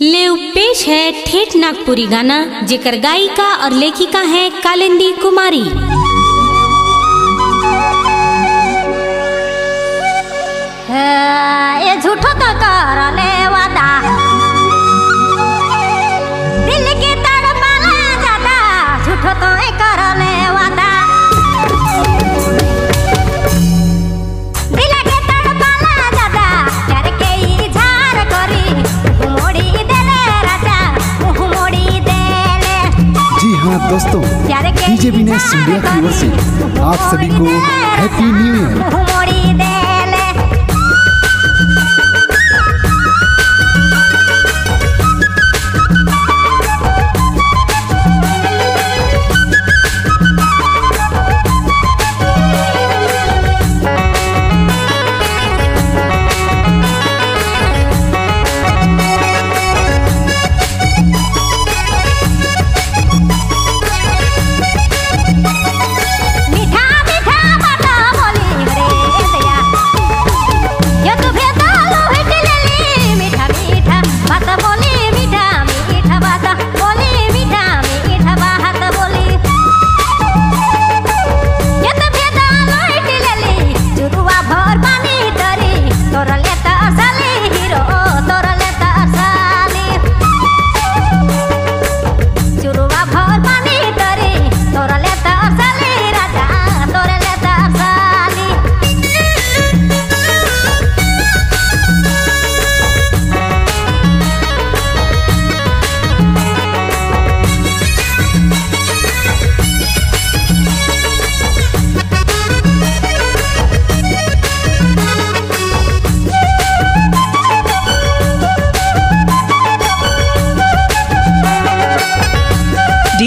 ले पेश है ठेठ नागपुरी गाना जेकर गायिका और लेखिका है कालिंदी कुमारी। हाँ दोस्तों बीजेपी ने इंडिया की ओर से आप सभी को happy new year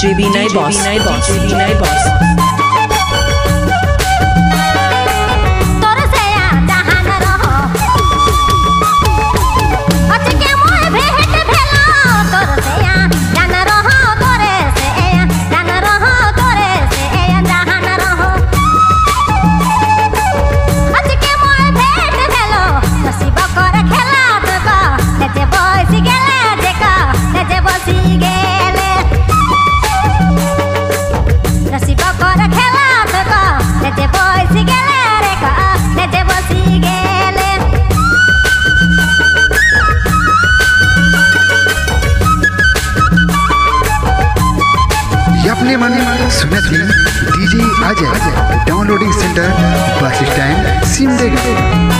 DJ B Night Boss. DJ B Night Boss. मने मने सुनत ही डीजे आजा downloading centre bus stand Simdega